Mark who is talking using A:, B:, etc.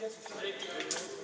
A: Yes,